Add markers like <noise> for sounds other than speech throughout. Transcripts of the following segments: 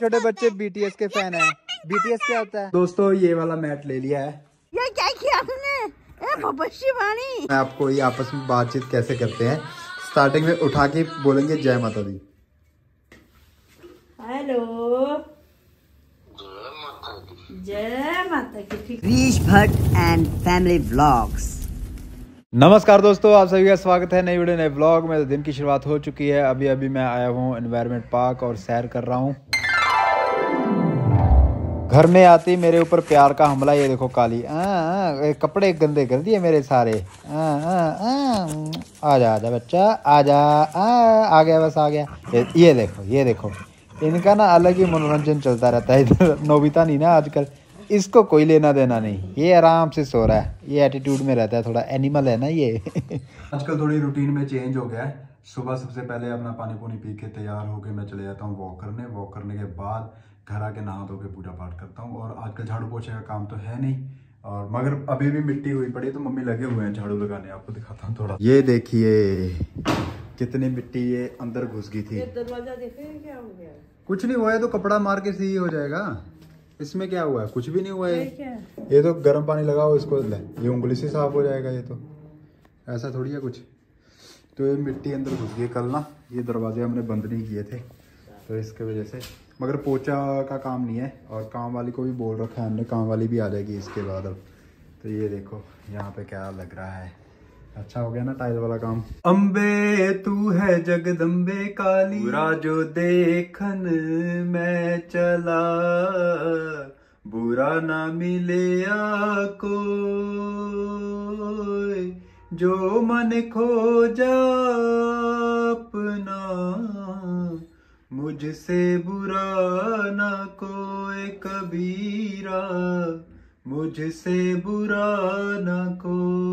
छोटे बच्चे बीटीएस के फ़ैन हैं। बीटीएस क्या होता है? दोस्तों ये वाला मैट ले लिया है। ये क्या किया आपने? ए मैं आपको ये आपस में बातचीत कैसे करते हैं? स्टार्टिंग में उठा के बोलेंगे जय माता दी। हेलो। जय माता की नमस्कार दोस्तों आप सभी का स्वागत है नई वीडियो नए ब्लॉग में। तो दिन की शुरुआत हो चुकी है। अभी अभी मैं आया हूँ एनवायरनमेंट पार्क और सैर कर रहा हूँ। घर में आते मेरे ऊपर प्यार का हमला ये देखो काली। आ, आ, कपड़े गंदे कर दिए मेरे सारे। आ, आ, आ, आ जा आ जा बच्चा आ जा आ, आ गया बस आ गया। ये देखो ये देखो। इनका ना अलग ही मनोरंजन चलता रहता है। इधर नोबिता नहीं ना आजकल। इसको कोई लेना देना नहीं। ये आराम से सो रहा है। ये एटीट्यूड में रहता है थोड़ा एनिमल है ना ये। आजकल थोड़ी रूटीन में चेंज हो गया है। सुबह सबसे पहले अपना पानी पुनी पी के तैयार होके मैं चले जाता हूँ वॉक करने। वॉक करने के बाद घर आके नहा धो के पूजा पाठ करता हूँ और आजकल झाड़ू पोछे का काम तो है नहीं और मगर अभी भी मिट्टी हुई पड़ी है तो मम्मी लगे हुए हैं झाड़ू लगाने। आपको दिखाता हूँ थोड़ा। ये देखिए कितनी मिट्टी ये अंदर घुस गई थी। दरवाज़ा देखे क्या हो गया? कुछ नहीं हुआ है तो कपड़ा मार के सही हो जाएगा। इसमें क्या हुआ है? कुछ भी नहीं हुआ है। ये तो गर्म पानी लगाओ इसको ले ये उंगली से साफ़ हो जाएगा ये तो। ऐसा थोड़ी है कुछ। तो ये मिट्टी अंदर घुस गई कल ना। ये दरवाजे हमने बंद नहीं किए थे तो इसके वजह से मगर पोचा का काम नहीं है और काम वाली को भी बोल रखा है हमने, काम वाली भी आ जाएगी इसके बाद अब। तो ये देखो, यहाँ पे क्या लग रहा है। अच्छा हो गया ना टाइल वाला काम। अम्बे तू है जगदम्बे काली। बुरा जो देखन मैं चला। बुरा ना मिले को जो मन खो जा अपना। मुझसे बुरा ना कोई कबीरा मुझसे बुरा ना कोई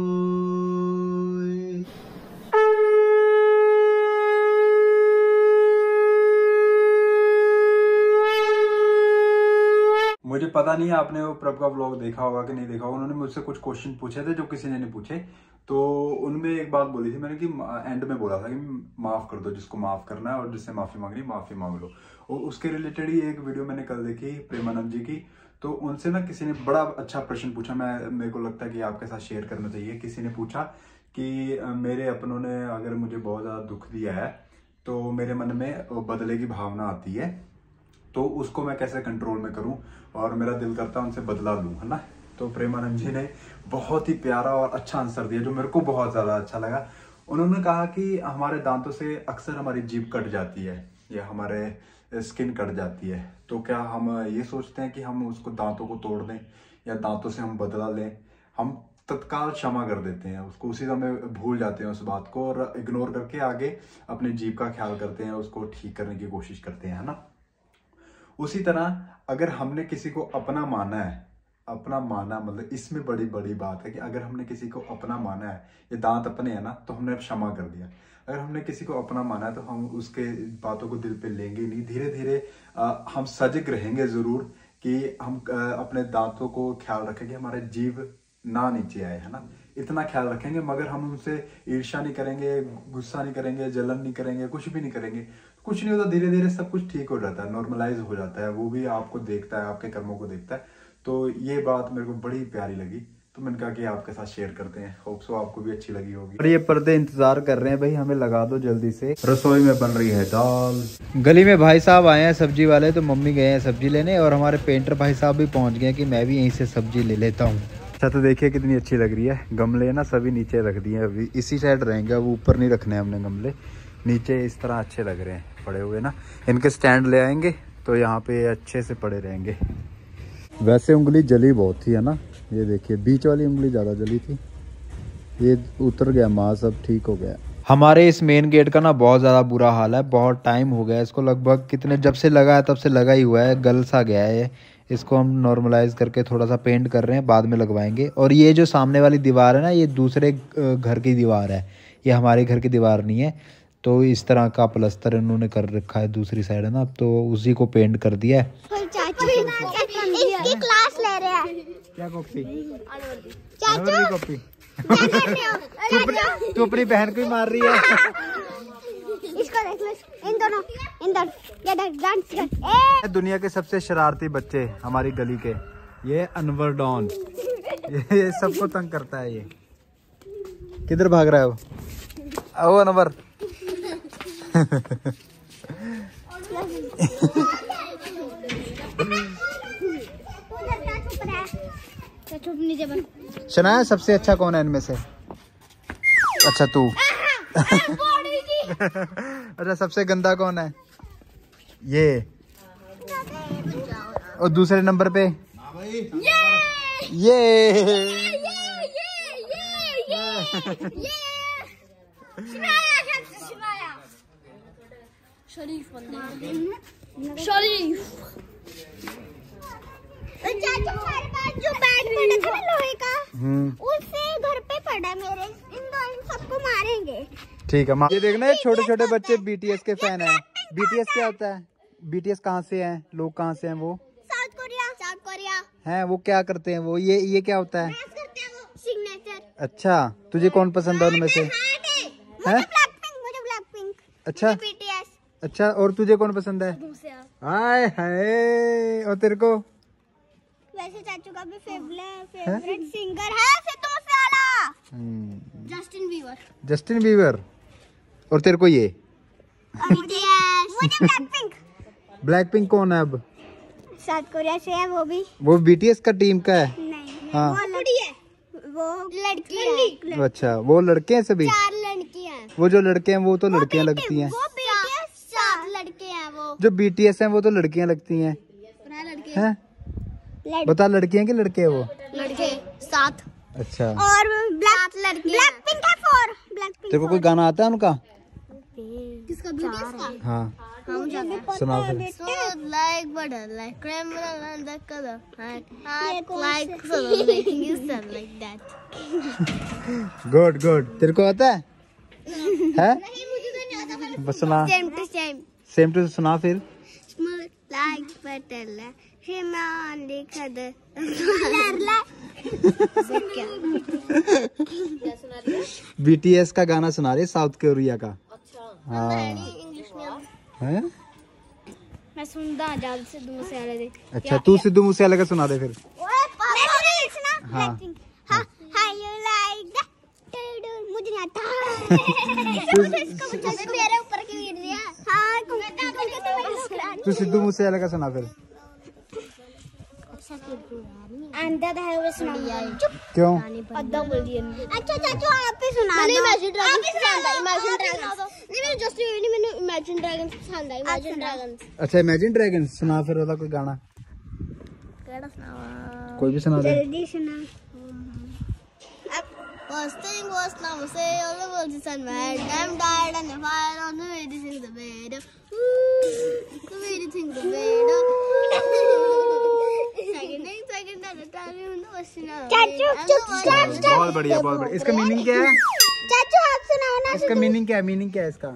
मुझे पता नहीं आपने वो प्रभ का ब्लॉग देखा होगा कि नहीं देखा होगा। उन्होंने मुझसे कुछ क्वेश्चन पूछे थे जो किसी ने नहीं पूछे। तो उनमें एक बात बोली थी मैंने कि एंड में बोला था कि माफ़ कर दो, जिसको माफ़ करना है और जिससे माफ़ी मांगनी माफ़ी मांग लो। और उसके रिलेटेड ही एक वीडियो मैंने कल देखी प्रेमानंद जी की। तो उनसे ना किसी ने बड़ा अच्छा प्रश्न पूछा। मैं, मेरे को लगता है कि आपके साथ शेयर करना चाहिए। किसी ने पूछा कि मेरे अपनों ने अगर मुझे बहुत ज़्यादा दुख दिया है तो मेरे मन में बदले की भावना आती है। तो उसको मैं कैसे कंट्रोल में करूँ? और मेरा दिल करता है उनसे बदला लूँ, है ना? तो प्रेमानंद जी ने बहुत ही प्यारा और अच्छा आंसर दिया, जो मेरे को बहुत ज़्यादा अच्छा लगा। उन्होंने कहा कि हमारे दांतों से अक्सर हमारी जीभ कट जाती है, या हमारे स्किन कट जाती है। तो क्या हम ये सोचते हैं कि हम उसको दांतों को तोड़ दें, या दांतों से हम बदला लें? हम तत्काल क्षमा कर देते हैं, उसको उसी समय भूल जाते हैं उस बात को, और इग्नोर करके आगे अपने जीभ का ख्याल करते हैं, उसको ठीक करने की कोशिश करते हैं, है ना? उसी तरह अगर हमने किसी को अपना माना है, अपना माना मतलब इसमें बड़ी बड़ी बात है कि अगर हमने किसी को अपना माना है, ये दांत अपने हैं ना तो हमने क्षमा कर दिया। अगर हमने किसी को अपना माना है तो हम उसके बातों को दिल पे लेंगे नहीं। धीरे धीरे हम सजग रहेंगे ज़रूर कि हम अपने दांतों को ख्याल रखें कि हमारे जीव ना नीचे आए, है ना? इतना ख्याल रखेंगे, मगर हम उनसे ईर्ष्या नहीं करेंगे, गुस्सा नहीं करेंगे, जलन नहीं करेंगे, कुछ भी नहीं करेंगे। कुछ नहीं होता धीरे धीरे सब कुछ ठीक हो जाता है नॉर्मलाइज हो जाता है वो भी आपको देखता है आपके कर्मों को देखता है। तो ये बात मेरे को बड़ी प्यारी लगी तो मैंने कहा कि आपके साथ शेयर करते हैं। होप सो आपको भी अच्छी लगी होगी। और ये पर्दे इंतज़ार कर रहे हैं भाई हमें लगा दो जल्दी से। रसोई में बन रही है दाल। गली में भाई साहब आए हैं सब्ज़ी वाले तो मम्मी गए हैं सब्ज़ी लेने और हमारे पेंटर भाई साहब भी पहुँच गए कि मैं भी यहीं से सब्ज़ी ले लेता हूँ। अच्छा तो देखिए कितनी अच्छी लग रही है। गमले ना सभी नीचे रख दिए अभी। इसी साइड रहेंगे अब ऊपर नहीं रखने हमने गमले। नीचे इस तरह अच्छे लग रहे हैं, पड़े हुए ना। इनके स्टैंड ले आएँगे तो यहाँ पे अच्छे से पड़े रहेंगे। वैसे उंगली जली बहुत थी, है ना? ये देखिए, बीच वाली उंगली ज़्यादा जली थी। ये उतर गया मांस अब ठीक हो गया। हमारे इस मेन गेट का ना बहुत ज़्यादा बुरा हाल है, बहुत टाइम हो गया इसको लगभग। कितने, जब से लगा है तब से लगा ही हुआ है, गल सा गया है इसको हम नॉर्मलाइज करके थोड़ा सा पेंट कर रहे हैं, बाद में लगवाएँगे। और ये जो सामने वाली दीवार है ना, ये दूसरे घर की दीवार है। ये हमारे घर की दीवार नहीं है। तो इस तरह का प्लस्तर इन्होंने कर रखा है दूसरी साइड है ना? तो उसी को पेंट कर दिया है। कोई चाचू इसकी क्लास ले रहे हैं। क्या कॉपी? कॉपी। क्या कर रहे हो? तू अपनी बहन को मार रही है। इसको <laughs> इसको देख लो इन दोनों इन दोनों। ये देख डांस कर। ए! दुनिया के सबसे शरारती बच्चे हमारी गली के। ये अनवर डॉन। ये ये सबको तंग करता है ये। किधर भाग रहा है वो? आओ अनवर। शनाया सबसे अच्छा कौन है इनमें से अच्छा तू अच्छा सबसे गंदा कौन है ये और दूसरे नंबर पे ये शरीफ बंदे शरीफ। चाचा हमारे पास जो बैग पड़ा था ना लोहे का हम्म। उससे घर पे पड़ा मेरे। इन दो सबको मारेंगे। ठीक है ये देखना ये छोटे छोटे बच्चे बीटीएस के फ़ैन हैं। बीटीएस क्या होता है? बीटीएस कहाँ से हैं? लोग कहाँ से हैं वो? साउथ कोरिया साउथ कोरिया हैं वो क्या करते हैं वो? ये ये क्या होता है? डांस करते हैं वो। सिग्नेचर अच्छा तुझे कौन पसंद है उनमें से? मुझे हैं? ब्लैक पिंक मुझे ब्लैक पिंक अच्छा अच्छा और तुझे कौन पसंद है? हाय हाय। और तेरे को? वैसे चाचू का भी फेवरेट फेवरेट सिंगर है Sidhu Moosewala Justin Bieber Justin Bieber और तेरे को ये? ब्लैक पिंक कौन है अब? साउथ कोरिया से है वो भी। वो बीटीएस का टीम का है? नहीं हाँ। वो लड़की है। वो लड़की है। अच्छा वो लड़के हैं सभी? चार लड़कियाँ वो जो लड़के हैं वो तो लड़कियाँ लगती हैं वो बीटीएस सात लड़के हैं वो जो बीटीएस हैं वो तो लड़कियाँ लगती हैं। लड़के। हैं? बता लड़कियाँ कि लड़के हैं वो? लड़के सात। अच्छा। और ब्लैक लड़के ब्लैक पिंक है फोर। ब्लैक पिंक तेरे को कोई गाना आता है उनका? किसका? बीटीएस का? हाँ। सुनाओ you sound गुड गुड तेरे को आता है? <laughs> है? नहीं मुझे तो नहीं आता बस सुना। Same to same. Same to सुना फिर Smooth like the color. BTS का गाना सुना रहे साउथ कोरिया का। हाँ। है। मैं सुनता रहे अच्छा तू सिद्धू मूसेवाला का सुना दे फिर। हाँ मुझे नहीं आता। <laughs> <laughs> मेरे ऊपर क्यों गिर दिया? हाँ तो तू सिद्धू मुझसे अलग सुना फिर। अंधा था वो सुना क्यों? अद्दा बोल दिया। अच्छा चाचू आप ही सुना मैंने इमेजिन ड्रैगन पसंद आई इमेजिन ड्रैगन नहीं मैंने जस्ट नहीं मैंने इमेजिन ड्रैगन पसंद आई इमेजिन ड्रैगन अच्छा इमेजिन ड्रैगन सुना फिर वाला कोई गाना? कोई भी सुना दे। जल्दी सुना। First thing was now say all the world is unmade. I'm tired and the fire on the way in the bed. Ooh, the way to think the bed. Second thing, second and the time you know what's now. Chachu, chup, stop, बहुत बढ़िया बहुत बढ़िया इसका meaning क्या है चाचू आप सुनाओ ना इसका मीनिंग क्या है मीनिंग क्या है इसका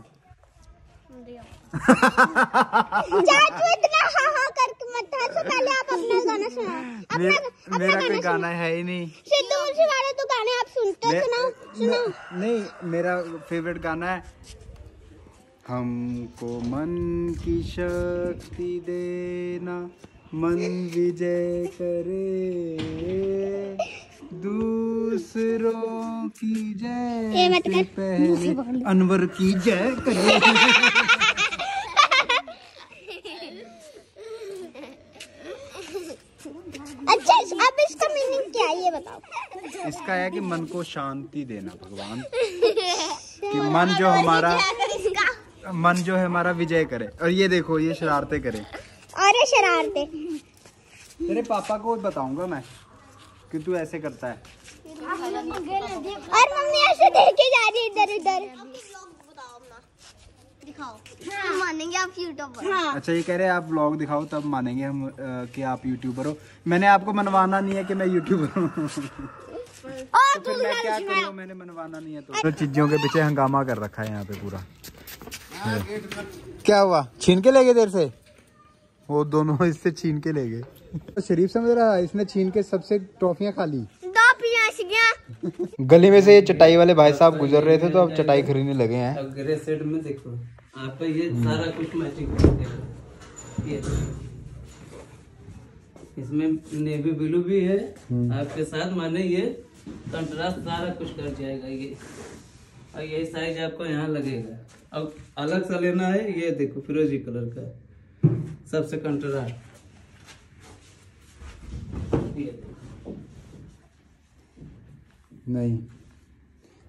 चाचू इतना हाँ हाँ करके मत हंसो पहले आप अपना गाना सुनाओ। मेरा, अपना मेरा कोई गाना है ही नहीं। सिद्धू तो गाने आप सुनते हो सुनाओ सुनाओ। नहीं मेरा फेवरेट गाना है। हमको मन की शक्ति देना मन विजय करे। दूसरों की जय पहले अनवर की जय करे <laughs> अच्छा अब इसका मीनिंग क्या है ये बताओ इसका है कि मन को शांति देना भगवान। <laughs> कि मन जो हमारा मन जो है हमारा विजय करे। और ये देखो ये शरारते करे। और ये शरारते। तेरे पापा को बताऊँगा मैं कि तू ऐसे करता है। और मम्मी ऐसे देख के जा रही इधर इधर। दिखाओ हम मानेंगे आप यूट्यूबर हाँ। अच्छा ये कह रहे हैं आप ब्लॉग दिखाओ तब मानेंगे हम कि आप यूट्यूबर हो। मैंने आपको मनवाना नहीं है कि मैं यूट्यूबर हूँ। <laughs> तो फिर मैं क्या करूँ? मैंने मनवाना नहीं है तो। तो चीज़ों के पीछे हंगामा कर रखा है यहाँ पे पूरा। क्या हुआ? छीन के ले गए देर से? वो दोनों <laughs> इससे छीन के ले गए। तो शरीफ समझ रहा है इसने छीन के सबसे टॉफियाँ खा ली। <laughs> गली में से ये चटाई वाले भाई साहब गुजर रहे थे तो अब चटाई खरीदने लगे हैं। में देखो। आपका ये सारा कुछ मैचिंग कर देगा इसमें नेवी ब्लू भी है आपके साथ माने ये कंट्रास्ट सारा कुछ कर जाएगा ये। और यही साइज़ आपको यहाँ लगेगा। अब अलग सा लेना है ये देखो फिरोजी कलर का। सबसे कंट्रास्ट ये नहीं।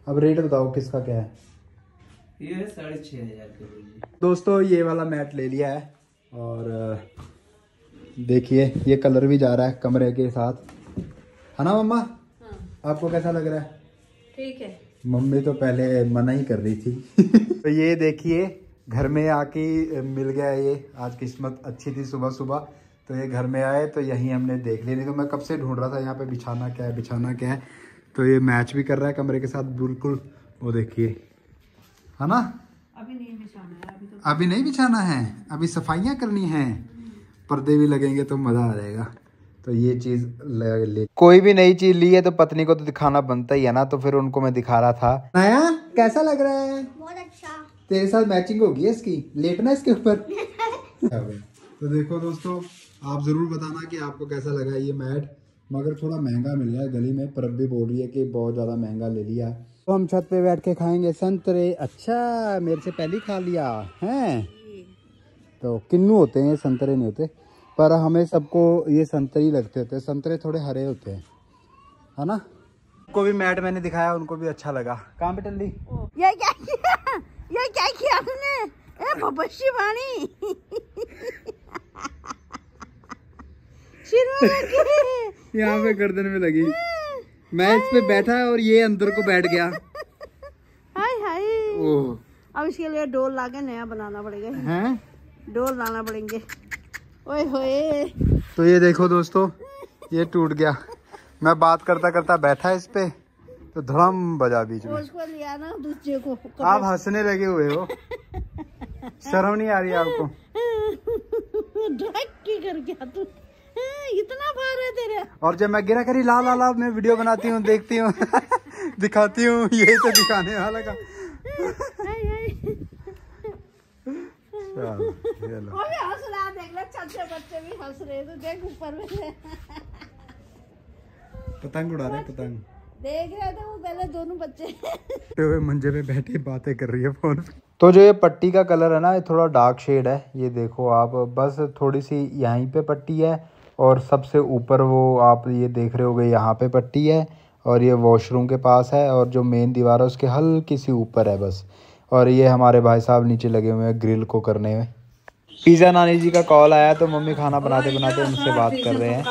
अब रेट बताओ किसका क्या है? ये है साढ़े छः हज़ार के दोस्तों ये वाला मैट ले लिया है। और देखिए ये कलर भी जा रहा है कमरे के साथ। है ना मम्मा? आपको कैसा लग रहा है? ठीक है। मम्मी तो पहले मना ही कर रही थी। <laughs> तो ये देखिए घर में आके मिल गया ये। आज किस्मत अच्छी थी सुबह सुबह। तो ये घर में आए तो यहीं हमने देख लिया। नहीं तो मैं कब से ढूंढ रहा था यहाँ पे बिछाना क्या है बिछाना क्या है। तो ये मैच भी कर रहा है कमरे के साथ बिल्कुल। वो देखिए। है ना? अभी नहीं बिछाना है अभी तो अभी नहीं बिछाना है? अभी सफाइयाँ करनी है। पर्दे भी लगेंगे तो मज़ा आ जाएगा। तो ये चीज़ ले। कोई भी नई चीज़ ली है तो पत्नी को तो दिखाना बनता ही है ना तो फिर उनको मैं दिखा रहा था। नया कैसा लग रहा है? बहुत अच्छा। तेरे साथ मैचिंग होगी इसकी? लेटना इसके ऊपर। <laughs> तो देखो दोस्तों आप ज़रूर बताना कि आपको कैसा लगा ये मैट मगर थोड़ा महँगा मिल रहा है गली में पर भी बोल रही है कि बहुत ज़्यादा महँगा ले लिया। तो हम छत पे बैठ के खाएँगे। संतरे अच्छा मेरे से पहले खा लिया हैं? तो किन्नू होते हैं संतरे नहीं होते। पर हमें सबको ये संतरे ही लगते होते हैं। संतरे थोड़े हरे होते हैं। है ना? को भी मैट मैंने दिखाया उनको भी अच्छा लगा। कहाँ पे टल्ली? ये क्या किया? ये क्या किया आपने ए भपशी वाणी यहाँ पे गर्दन में लगी। मैं इस पे बैठा और ये अंदर को बैठ गया। हाय हाय। ओह। अब इसके लिए डोल ला के नया बनाना पड़ेगा। हैं? डोल लाना पड़ेंगे। ओए होए। तो ये देखो दोस्तों ये टूट गया। मैं बात करता करता बैठा इस पे तो धड़म बजा बीच में। उसको लिया ना दूसरे को आप हंसने लगे हुए हो। शर्म नहीं आ रही आपको? ढक कर गया तू। हाँ, इतना भार है तेरा। और जब मैं गिरा करी ला ला ला मैं वीडियो बनाती हूँ देखती हूँ <laughs> दिखाती हूँ यही तो दिखाने वाला का लो। अबे हंस रहा देख ले छोटे बच्चे भी हंस रहे तो देख ऊपर में। पतंग उड़ा रहे पतंग। देख रहे थे वो पहले दोनों बच्चे। हुए मंजे पे बैठे बातें कर रही है फ़ोन तो जो ये पट्टी का कलर है ना ये थोड़ा डार्क शेड है ये देखो आप बस थोड़ी सी यहीं पे पट्टी है और सबसे ऊपर वो आप ये देख रहे होगे यहाँ पे पट्टी है और ये वॉशरूम के पास है और जो मेन दीवार है उसके हल्की सी ऊपर है बस। और ये हमारे भाई साहब नीचे लगे हुए हैं ग्रिल को करने में। पिज़्ज़ा नानी जी का कॉल आया तो मम्मी खाना बनाते बनाते उनसे बात कर रहे हैं।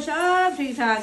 सब ठीक ठाक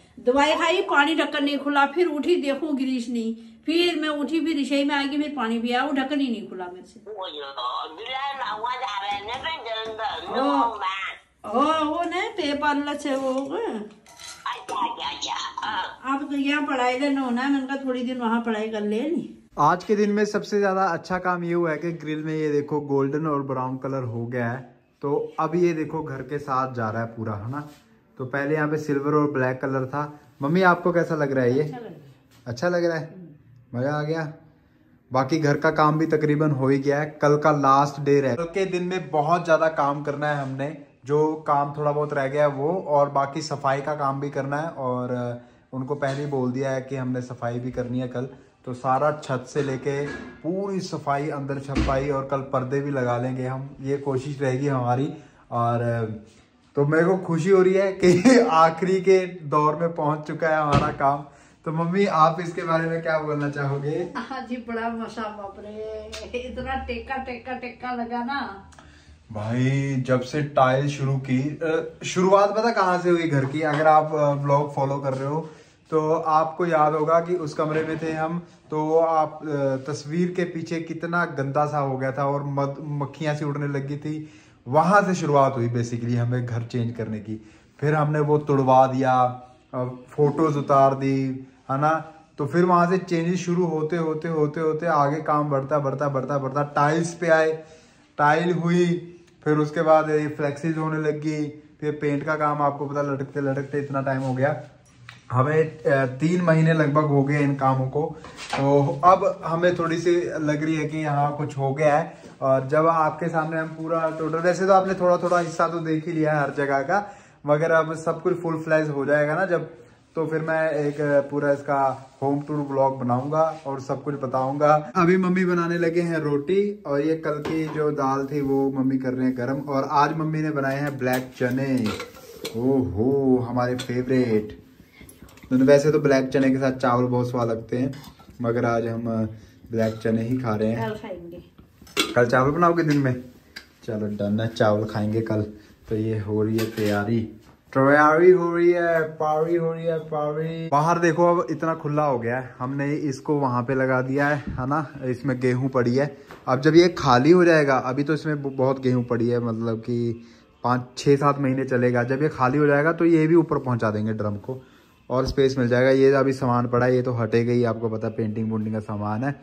दवाई खाई पानी ढक्कन नहीं खुला फिर उठी देखो गिरीश नहीं। फिर मैं उठी फिर रिशाई में आगे फिर पानी पिया वो ढक्कन ही नहीं खुला मेरे से। वो न पे पार्लर से वो आप तो यहाँ पढ़ाई लेना होना है मैंने कहा थोड़ी दिन वहाँ पढ़ाई कर ले नहीं आज के दिन में सबसे ज़्यादा अच्छा काम ये हुआ है कि ग्रिल में ये देखो गोल्डन और ब्राउन कलर हो गया है। तो अब ये देखो घर के साथ जा रहा है पूरा है ना? तो पहले यहाँ पे सिल्वर और ब्लैक कलर था। मम्मी आपको कैसा लग रहा है ये? अच्छा लग रहा है। मज़ा आ गया। बाकी घर का काम भी तकरीबन हो ही गया है। कल का लास्ट डे रह कल के दिन में बहुत ज़्यादा काम करना है हमने। जो काम थोड़ा बहुत रह गया है वो और बाकी सफ़ाई का काम भी करना है। और उनको पहले ही बोल दिया है कि हमने सफ़ाई भी करनी है कल। तो सारा छत से लेके पूरी सफ़ाई अंदर छपाई और कल पर्दे भी लगा लेंगे हम। ये कोशिश रहेगी हमारी। और तो मेरे को खुशी हो रही है कि आखिरी के दौर में पहुँच चुका है हमारा काम। तो मम्मी आप इसके बारे में क्या बोलना चाहोगे? हाँ जी बड़ा मसा बाप रे। इतना टेका टेका टेका लगा ना। भाई जब से टाइल शुरू की शुरुआत पता कहाँ से हुई घर की? अगर आप ब्लॉग फॉलो कर रहे हो तो आपको याद होगा कि उस कमरे में थे हम तो आप तस्वीर के पीछे कितना गंदा सा हो गया था और मक्खियाँ सी उड़ने लगी थी। वहाँ से शुरुआत हुई बेसिकली हमें घर चेंज करने की। फिर हमने वो तुड़वा दिया फ़ोटोज़ उतार दी, है ना? तो फिर वहाँ से चेंजेस शुरू होते होते होते होते आगे काम बढ़ता बढ़ता बढ़ता बढ़ता। टाइल्स पे आए टाइल हुई, फिर उसके बाद ये फ्लेक्सीज होने लगी फिर पेंट का काम आपको पता लटकते लटकते इतना टाइम हो गया। हमें तीन महीने लगभग हो गए इन कामों को। तो अब हमें थोड़ी सी लग रही है कि यहाँ कुछ हो गया है। और जब आपके सामने हम पूरा टोटल वैसे तो आपने थोड़ा थोड़ा हिस्सा तो देख ही लिया है हर जगह का, मगर अब सब कुछ फुल फ्लैश हो जाएगा ना जब तो फिर मैं एक पूरा इसका होम टूर ब्लॉग बनाऊँगा और सब कुछ बताऊँगा। अभी मम्मी बनाने लगे हैं रोटी और ये कल की जो दाल थी वो मम्मी कर रहे हैं गरम और आज मम्मी ने बनाए हैं ब्लैक चने। ओहो, हमारे फेवरेट तो वैसे तो ब्लैक चने के साथ चावल बहुत स्वाद लगते हैं मगर आज हम ब्लैक चने ही खा रहे हैं। कल खाएँगे। कल चावल बनाओगे दिन में? चलो डन है चावल खाएँगे कल। तो ये हो रही है तैयारी। तैयारी हो रही है पारी हो रही है पारी। बाहर देखो अब इतना खुला हो गया है। हमने इसको वहाँ पे लगा दिया है है ना? इसमें गेहूँ पड़ी है। अब जब ये खाली हो जाएगा अभी तो इसमें बहुत गेहूँ पड़ी है मतलब कि पाँच छः सात महीने चलेगा। जब ये खाली हो जाएगा तो ये भी ऊपर पहुँचा देंगे ड्रम को। और स्पेस मिल जाएगा। ये अभी सामान पड़ा है, ये तो हटेगा ही, आपको पता पेंटिंग वुंटिंग का सामान है।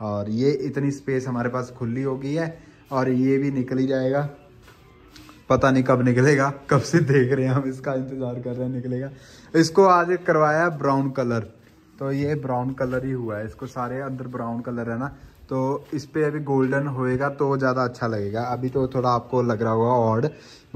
और ये इतनी स्पेस हमारे पास खुली हो गई है, और ये भी निकल ही जाएगा। पता नहीं कब निकलेगा, कब से देख रहे हैं हम, इसका इंतज़ार कर रहे हैं, निकलेगा। इसको आज करवाया ब्राउन कलर तो ये ब्राउन कलर ही हुआ है। इसको सारे अंदर ब्राउन कलर है ना। तो इस पर अभी गोल्डन होएगा तो ज़्यादा अच्छा लगेगा। अभी तो थोड़ा आपको लग रहा होगा ऑड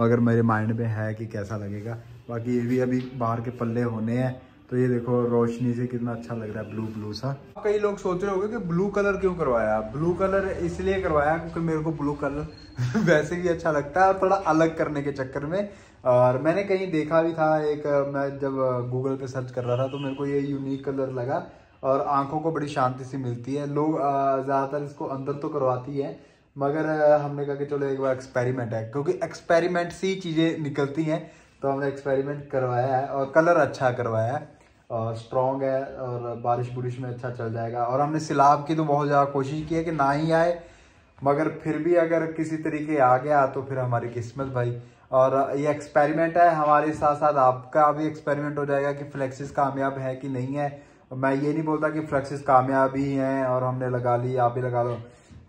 मगर मेरे माइंड में है कि कैसा लगेगा। बाकी ये भी अभी बाहर के पल्ले होने हैं। तो ये देखो, रोशनी से कितना अच्छा लग रहा है ब्लू ब्लू सा। कई लोग सोच रहे होंगे कि ब्लू कलर क्यों करवाया? ब्लू कलर इसलिए करवाया क्योंकि मेरे को ब्लू कलर <laughs> वैसे भी अच्छा लगता है और थोड़ा अलग करने के चक्कर में। और मैंने कहीं देखा भी था, एक, मैं जब गूगल पे सर्च कर रहा था तो मेरे को ये यूनिक कलर लगा और आँखों को बड़ी शांति से मिलती है। लोग ज़्यादातर इसको अंदर तो करवाती है, मगर हमने कहा कि चलो एक बार एक्सपेरिमेंट है, क्योंकि एक्सपेरिमेंट से चीज़ें निकलती हैं। तो हमने एक्सपेरिमेंट करवाया है और कलर अच्छा करवाया है और स्ट्रॉन्ग है और बारिश बुरिश में अच्छा चल जाएगा। और हमने सिलाब की तो बहुत ज़्यादा कोशिश की है कि ना ही आए, मगर फिर भी अगर किसी तरीके आ गया तो फिर हमारी किस्मत भाई। और ये एक्सपेरिमेंट है, हमारे साथ साथ आपका भी एक्सपेरिमेंट हो जाएगा कि फ्लेक्सिस कामयाब है कि नहीं है। मैं ये नहीं बोलता कि फ्लेक्सिस कामयाब ही हैं और हमने लगा ली, आप भी लगा लो।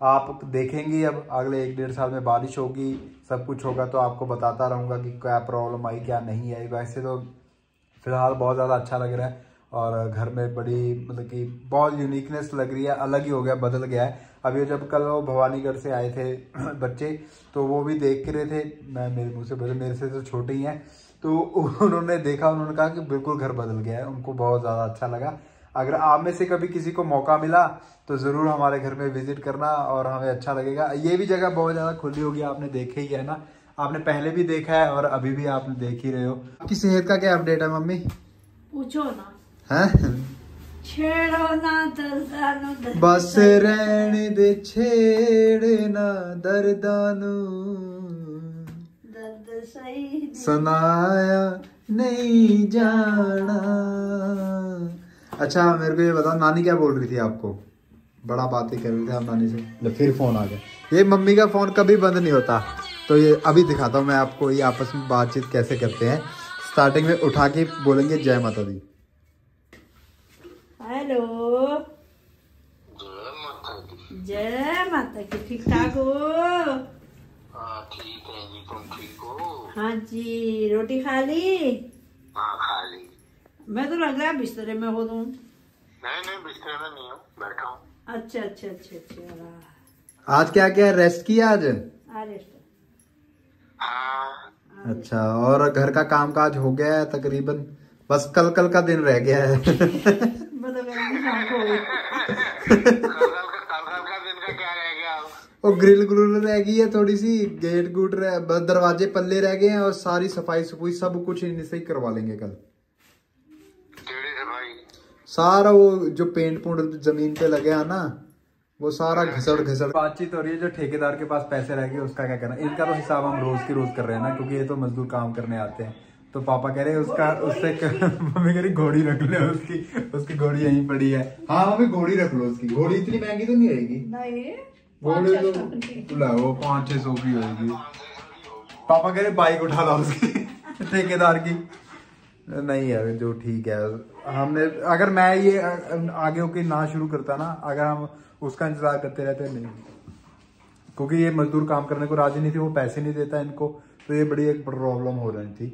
आप देखेंगे अब अगले एक डेढ़ साल में बारिश होगी, सब कुछ होगा तो आपको बताता रहूँगा कि क्या प्रॉब्लम आई, क्या नहीं आई। वैसे तो फ़िलहाल बहुत ज़्यादा अच्छा लग रहा है और घर में बड़ी मतलब कि बहुत यूनिकनेस लग रही है, अलग ही हो गया, बदल गया है। अभी जब कल वो भवानीगढ़ से आए थे <clears throat> बच्चे तो वो भी देख के रहे थे, मैं, मेरे मुँह से बदल, मेरे से तो छोटे ही हैं तो उन्होंने देखा, उन्होंने कहा कि बिल्कुल घर बदल गया है, उनको बहुत ज़्यादा अच्छा लगा। अगर आप में से कभी किसी को मौका मिला तो ज़रूर हमारे घर में विज़िट करना और हमें अच्छा लगेगा। ये भी जगह बहुत ज़्यादा खुली होगी आपने देखे ही है ना। आपने पहले भी देखा है और अभी भी आपने देख ही रहे हो। आपकी सेहत का क्या अपडेट है मम्मी? पूछो ना। हैं? छेड़ो ना दर्द बस रहने दे छेड़ना दर्दानू। दर्द सही सुनाया नहीं जाना। अच्छा मेरे को ये बताओ नानी क्या बोल रही थी आपको? बड़ा बातें कर रहे थे आप नानी से। ले फिर फ़ोन आ गया। ये मम्मी का फ़ोन कभी बंद नहीं होता। तो ये अभी दिखाता हूँ मैं आपको ये आपस में बातचीत कैसे करते हैं। स्टार्टिंग में उठा के बोलेंगे जय माता दी। हेलो। जय माता दी। जय माता की ठीक ठाक हो? हाँ ठीक है जी तुम ठीक हो? हाँ जी रोटी खा ली? हाँ खा ली। मैं तो लग रहा है बिस्तरे में हो तुम। नहीं नहीं बिस्तर में नहीं हूँ बैठा हूँ। अच्छा अच्छा अच्छा अच्छा आज क्या क्या रेस्ट किया आज? अरे हाँ। अच्छा और घर का काम काज हो गया है तकरीबन। बस कल कल का दिन रह गया है। मतलब गर्मी शाम को हुई। कल कल का कल कल का दिन का क्या रह गया अब? और ग्रिल ग्रुल रह गई है थोड़ी सी गेट गुट रह दरवाजे पल्ले रह गए हैं और सारी सफ़ाई सफुई सब कुछ इनसे ही करवा लेंगे कल। सारा वो जो पेंट पुंट ज़मीन पे लगे है ना वो सारा घसड़ घसड़। बातचीत हो रही है जो ठेकेदार के पास पैसे रह गए उसका क्या करना? इनका तो हिसाब हम रोज की रोज कर रहे हैं ना क्योंकि ये तो मजदूर काम करने आते हैं। तो पापा कह रहे हैं उसका उससे <laughs> मम्मी कह रही घोड़ी रख लो उसकी उसकी घोड़ी यहीं पड़ी है। हाँ मम्मी घोड़ी रख लो उसकी। घोड़ी इतनी महँगी तो नहीं रहेगी घोड़ी तो वो पाँच छह सौ की होगी पापा कह रहे बाइक उठा लो उसकी ठेकेदार की। नहीं है जो ठीक है। हमने, अगर मैं ये आगे की ना शुरू करता ना, अगर हम उसका इंतज़ार करते रहते, नहीं। क्योंकि ये मजदूर काम करने को राज़ी नहीं थी, वो पैसे नहीं देता इनको तो ये बड़ी एक प्रॉब्लम हो रही थी।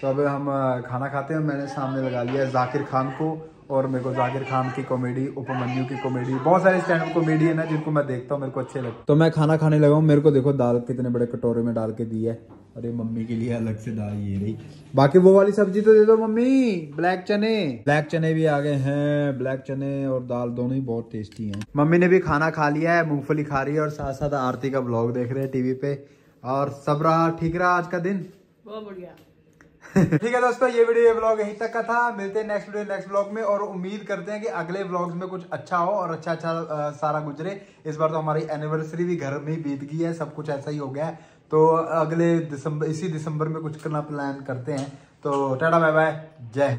तो अब हम खाना खाते हैं मैंने सामने लगा लिया जाकिर खान को, और मेरे को जाकिर खान की कॉमेडी उपमन्यु की कॉमेडी बहुत सारे स्टैंड अप कॉमेडी है जिनको मैं देखता हूँ, मेरे को अच्छे लगते तो मैं खाना खाने लगा हूँ, मेरे को देखो दाल कितने बड़े कटोरे में डाल के दी है। अरे मम्मी के लिए अलग से दाल ये रही। बाकी वो वाली सब्ज़ी तो दे दो मम्मी ब्लैक चने। ब्लैक चने भी आ गए हैं ब्लैक चने और दाल दोनों ही बहुत टेस्टी हैं। मम्मी ने भी खाना खा लिया है मूंगफली खा रही है और साथ साथ आरती का ब्लॉग देख रहे हैं टीवी पे। और सब रहा ठीक रहा आज का दिन? बहुत बढ़िया। <laughs> ठीक है दोस्तों ये वीडियो ये ब्लॉग यहीं तक का था। मिलते हैं नेक्स्ट वीडियो नेक्स्ट ब्लॉग में और उम्मीद करते हैं कि अगले ब्लॉग्स में कुछ अच्छा हो और अच्छा अच्छा सारा गुजरे। इस बार तो हमारी एनिवर्सरी भी घर में ही बीत गई है सब कुछ ऐसा ही हो गया है। तो अगले दिसंबर, इसी दिसंबर में कुछ करना प्लान करते हैं। तो टाटा बाय बाय जय